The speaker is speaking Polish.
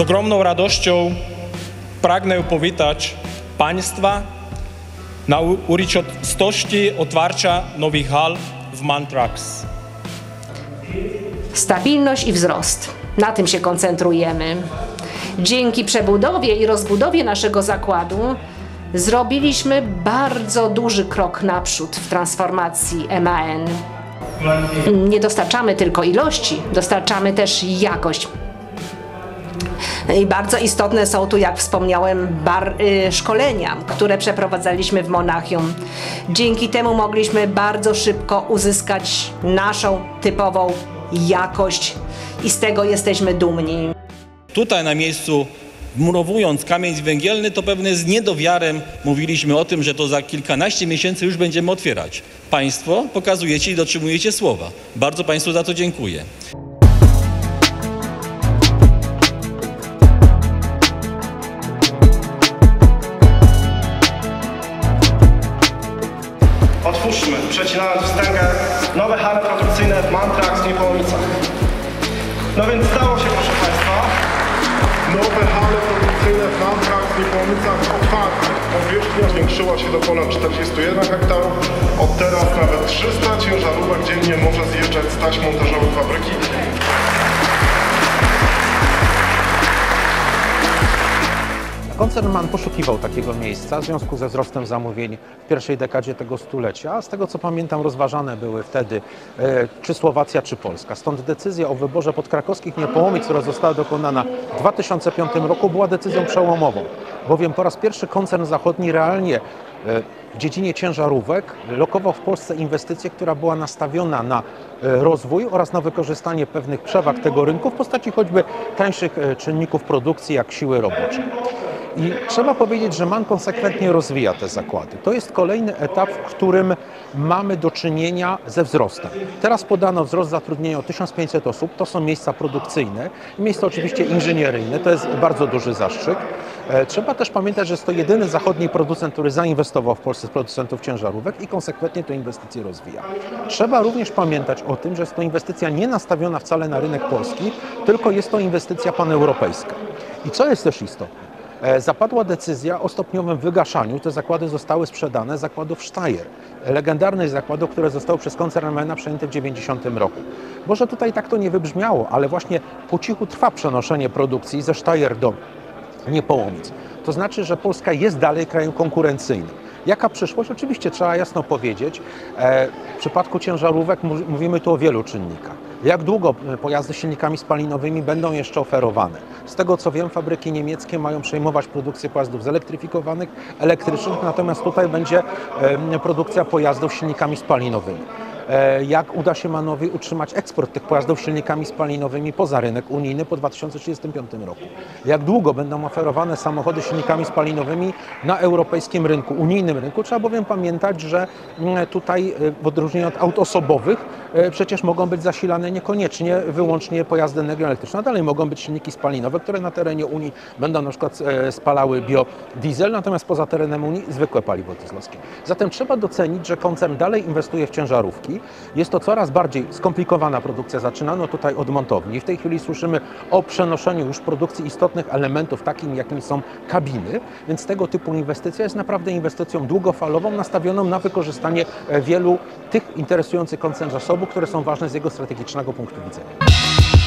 ogromną radością pragnę powitać Państwa na uroczystości otwarcia nowych hal w Mantrax. Stabilność i wzrost. Na tym się koncentrujemy. Dzięki przebudowie i rozbudowie naszego zakładu zrobiliśmy bardzo duży krok naprzód w transformacji MAN. Nie dostarczamy tylko ilości, dostarczamy też jakość. I bardzo istotne są tu, jak wspomniałem, bar, y, szkolenia, które przeprowadzaliśmy w Monachium. Dzięki temu mogliśmy bardzo szybko uzyskać naszą typową jakość i z tego jesteśmy dumni. Tutaj na miejscu, murowując kamień węgielny, to pewnie z niedowiarem mówiliśmy o tym, że to za kilkanaście miesięcy już będziemy otwierać. Państwo pokazujecie i dotrzymujecie słowa. Bardzo Państwu za to dziękuję. Otwórzmy, przecinając wstęgę, nowe hale produkcyjne w Mantrax w Niepołomicach. No więc stało się, proszę Państwa. Nowe hale produkcyjne w Mantrax w Niepołomicach otwarte. Powierzchnia zwiększyła się do ponad 41 hektarów. Od teraz nawet 300 ciężarówek dziennie może zjeżdżać z taśm montażowych fabryki. Koncern MAN poszukiwał takiego miejsca w związku ze wzrostem zamówień w pierwszej dekadzie tego stulecia. Z tego co pamiętam, rozważane były wtedy e, czy Słowacja, czy Polska. Stąd decyzja o wyborze podkrakowskich Niepołomic, która została dokonana w 2005 roku, była decyzją przełomową, bowiem po raz pierwszy koncern zachodni realnie e, w dziedzinie ciężarówek lokował w Polsce inwestycję, która była nastawiona na e, rozwój oraz na wykorzystanie pewnych przewag tego rynku w postaci choćby tańszych czynników produkcji, jak siły robocze. I trzeba powiedzieć, że MAN konsekwentnie rozwija te zakłady. To jest kolejny etap, w którym mamy do czynienia ze wzrostem. Teraz podano wzrost zatrudnienia o 1500 osób, to są miejsca produkcyjne, miejsca oczywiście inżynieryjne, to jest bardzo duży zastrzyk. E, Trzeba też pamiętać, że jest to jedyny zachodni producent, który zainwestował w Polsce z producentów ciężarówek i konsekwentnie tę inwestycję rozwija. Trzeba również pamiętać o tym, że jest to inwestycja nie nastawiona wcale na rynek polski, tylko jest to inwestycja paneuropejska. I co jest też istotne? E, Zapadła decyzja o stopniowym wygaszaniu. Te zakłady zostały sprzedane zakładów Steyr, legendarnych zakładów, które zostały przez koncern MENA przejęte w 90 roku. Może tutaj tak to nie wybrzmiało, ale właśnie po cichu trwa przenoszenie produkcji ze Steyr do Niepołomic. To znaczy, że Polska jest dalej krajem konkurencyjnym. Jaka przyszłość? Oczywiście trzeba jasno powiedzieć. E, W przypadku ciężarówek mówimy tu o wielu czynnikach. Jak długo e, pojazdy z silnikami spalinowymi będą jeszcze oferowane? Z tego co wiem, fabryki niemieckie mają przejmować produkcję pojazdów zelektryfikowanych, elektrycznych, natomiast tutaj będzie e, produkcja pojazdów z silnikami spalinowymi. E, Jak uda się Manowi utrzymać eksport tych pojazdów silnikami spalinowymi poza rynek unijny po 2035 roku? Jak długo będą oferowane samochody silnikami spalinowymi na europejskim rynku, unijnym rynku? Trzeba bowiem pamiętać, że mm, tutaj e, w odróżnieniu od aut osobowych e, przecież mogą być zasilane niekoniecznie wyłącznie pojazdy elektryczne, dalej mogą być silniki spalinowe, które na terenie Unii będą na przykład spalały biodiesel, natomiast poza terenem Unii zwykłe paliwo dieslowskie. Zatem trzeba docenić, że koncern dalej inwestuje w ciężarówki. Jest to coraz bardziej skomplikowana produkcja. Zaczynano tutaj od montowni. W tej chwili słyszymy o przenoszeniu już produkcji istotnych elementów, takim jakimi są kabiny, więc tego typu inwestycja jest naprawdę inwestycją długofalową, nastawioną na wykorzystanie e, wielu tych interesujących koncern zasobów, które są ważne z jego strategicznego punktu widzenia.